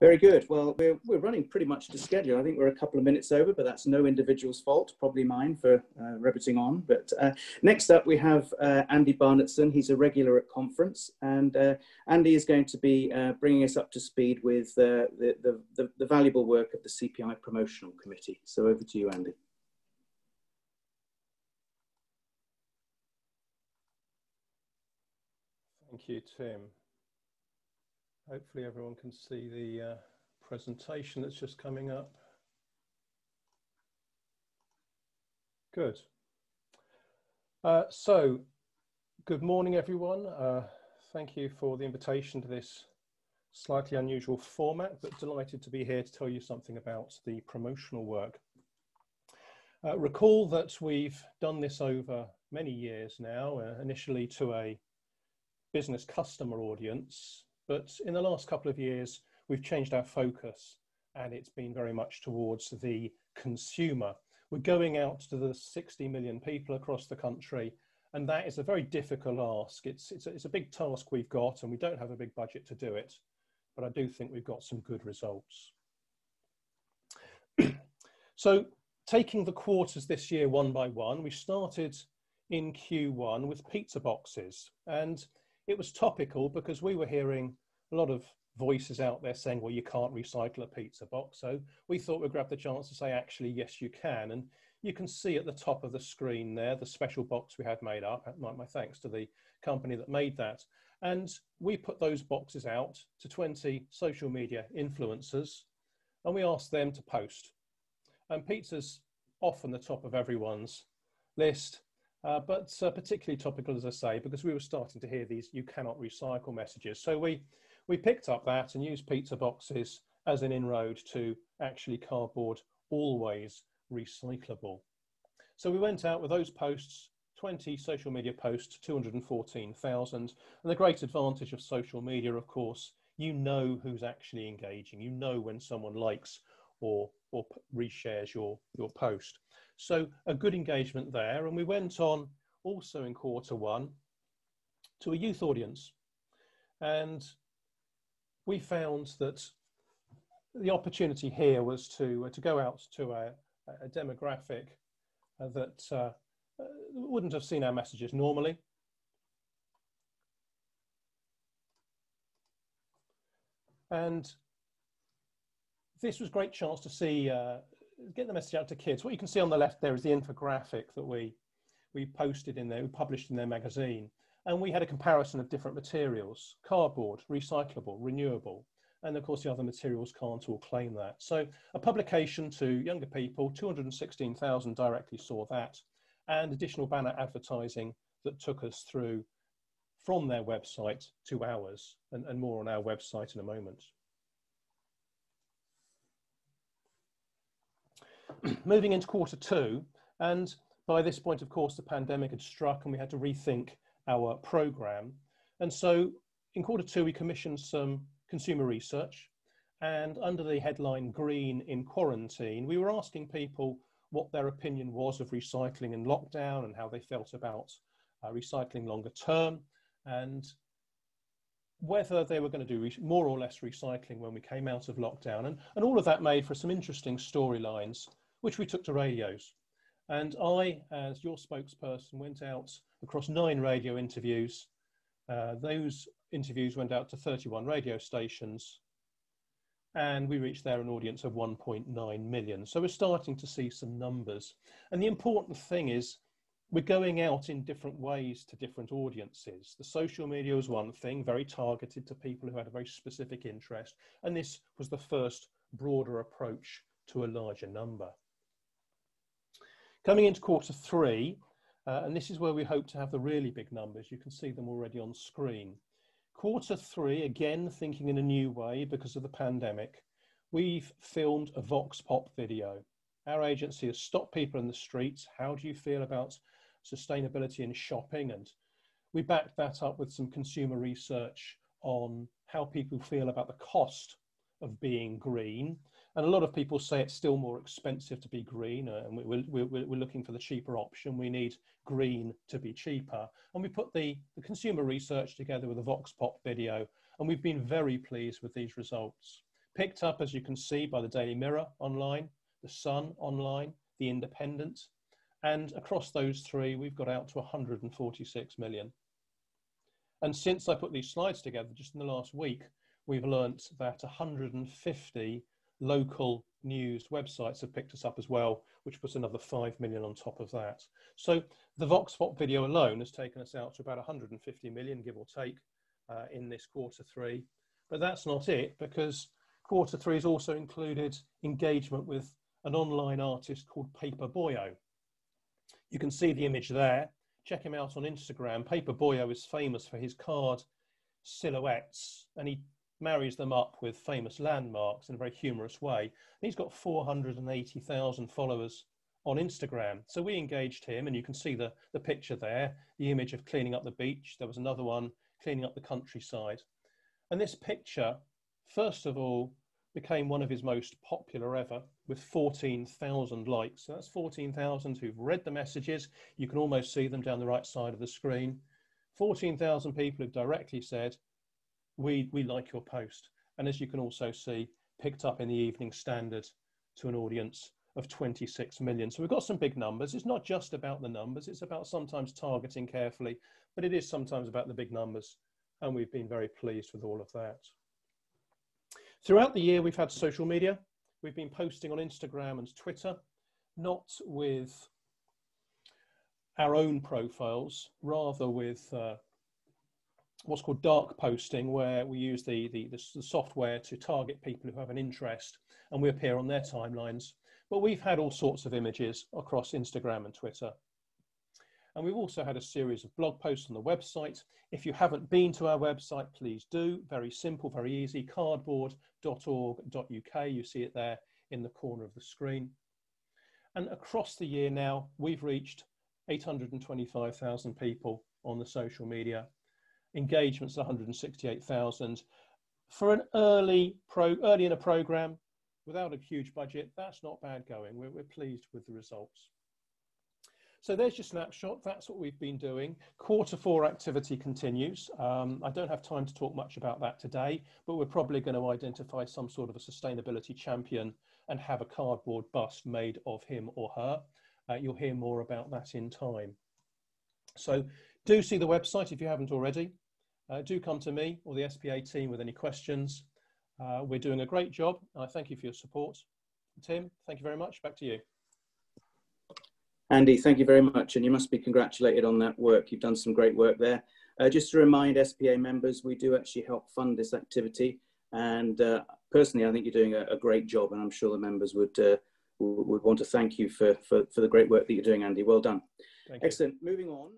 Very good. Well, we're, we're running pretty much to schedule. I think we're a couple of minutes over, but that's no individual's fault, probably mine for uh, riveting on. But uh, next up, we have uh, Andy Barnetson. He's a regular at conference, and uh, Andy is going to be uh, bringing us up to speed with uh, the, the, the, the valuable work of the CPI Promotional Committee. So over to you, Andy. Thank you, Tim. Hopefully everyone can see the uh, presentation that's just coming up. Good. Uh, so, good morning everyone. Uh, thank you for the invitation to this slightly unusual format, but delighted to be here to tell you something about the promotional work. Uh, recall that we've done this over many years now, uh, initially to a business customer audience, but in the last couple of years, we've changed our focus and it's been very much towards the consumer. We're going out to the 60 million people across the country, and that is a very difficult ask. It's, it's, a, it's a big task we've got, and we don't have a big budget to do it, but I do think we've got some good results. so, taking the quarters this year one by one, we started in Q1 with pizza boxes, and it was topical because we were hearing a lot of voices out there saying, well, you can't recycle a pizza box. So we thought we'd grab the chance to say, actually, yes, you can. And you can see at the top of the screen there, the special box we had made up. My, thanks to the company that made that. And we put those boxes out to 20 social media influencers and we asked them to post. And pizza's often the top of everyone's list. Uh, but uh, particularly topical, as I say, because we were starting to hear these you cannot recycle messages. So we, we picked up that and used pizza boxes as an inroad to actually cardboard always recyclable. So we went out with those posts, 20 social media posts, 214,000. And the great advantage of social media, of course, you know who's actually engaging. You know when someone likes or, or reshares your, your post. So a good engagement there. And we went on also in quarter one to a youth audience. And we found that the opportunity here was to, uh, to go out to a, a demographic uh, that uh, wouldn't have seen our messages normally. And this was a great chance to see uh, get the message out to kids. What you can see on the left there is the infographic that we, we posted in there, we published in their magazine. And we had a comparison of different materials, cardboard, recyclable, renewable. And of course, the other materials can't all claim that. So a publication to younger people, 216,000 directly saw that, and additional banner advertising that took us through from their website to ours, and, and more on our website in a moment. moving into quarter two, and by this point, of course, the pandemic had struck and we had to rethink our program. And so in quarter two, we commissioned some consumer research. And under the headline Green in Quarantine, we were asking people what their opinion was of recycling in lockdown and how they felt about uh, recycling longer term and whether they were going to do more or less recycling when we came out of lockdown. And, and all of that made for some interesting storylines which we took to radios. And I, as your spokesperson, went out across nine radio interviews. Uh, those interviews went out to 31 radio stations and we reached there an audience of 1.9 million. So we're starting to see some numbers. And the important thing is we're going out in different ways to different audiences. The social media was one thing, very targeted to people who had a very specific interest. And this was the first broader approach to a larger number. Coming into quarter three, uh, and this is where we hope to have the really big numbers. You can see them already on screen. Quarter three, again, thinking in a new way because of the pandemic, we've filmed a Vox Pop video. Our agency has stopped people in the streets. How do you feel about sustainability in shopping? And we backed that up with some consumer research on how people feel about the cost of being green and a lot of people say it's still more expensive to be green, and we, we're, we're, we're, looking for the cheaper option. We need green to be cheaper. And we put the, the consumer research together with a Vox Pop video, and we've been very pleased with these results. picked up, as you can see, by the Daily Mirror online, the Sun online, the Independent, and across those three, we've got out to 146 million. And since I put these slides together, just in the last week, we've learnt that 150 local news websites have picked us up as well, which puts another 5 million on top of that. So the VoxPop video alone has taken us out to about 150 million, give or take, uh, in this quarter three. But that's not it, because quarter three has also included engagement with an online artist called Paper Boyo. You can see the image there. Check him out on Instagram. Paper Boyo is famous for his card silhouettes, and he marries them up with famous landmarks in a very humorous way. And he's got 480,000 followers on Instagram. So we engaged him, and you can see the, the picture there, the image of cleaning up the beach. There was another one cleaning up the countryside. And this picture, first of all, became one of his most popular ever with 14,000 likes. So that's 14,000 who've read the messages. You can almost see them down the right side of the screen. 14,000 people who've directly said, we, we like your post. And as you can also see, picked up in the Evening Standard to an audience of 26 million. So we've got some big numbers. It's not just about the numbers, it's about sometimes targeting carefully, but it is sometimes about the big numbers. And we've been very pleased with all of that. Throughout the year, we've had social media. We've been posting on Instagram and Twitter, not with our own profiles, rather with uh, what's called dark posting, where we use the, the, the, software to target people who have an interest and we appear on their timelines. But we've had all sorts of images across Instagram and Twitter. And we've also had a series of blog posts on the website. If you haven't been to our website, please do. Very simple, very easy, cardboard.org.uk. You see it there in the corner of the screen. And across the year now, we've reached 825,000 people on the social media. Engagements 168,000. For an early pro, early in a program, without a huge budget, that's not bad going. We're, we're pleased with the results. So there's your snapshot. That's what we've been doing. Quarter four activity continues. Um, I don't have time to talk much about that today, but we're probably going to identify some sort of a sustainability champion and have a cardboard bust made of him or her. Uh, you'll hear more about that in time. So do see the website if you haven't already. Uh, do come to me or the SPA team with any questions. Uh, we're doing a great job. I thank you for your support. Tim, thank you very much. Back to you. Andy, thank you very much. And you must be congratulated on that work. You've done some great work there. Uh, just to remind SPA members, we do actually help fund this activity. And uh, personally, I think you're doing a, a, great job. And I'm sure the members would, uh, would want to thank you for, for, for the great work that you're doing, Andy. Well done. Excellent. Moving on.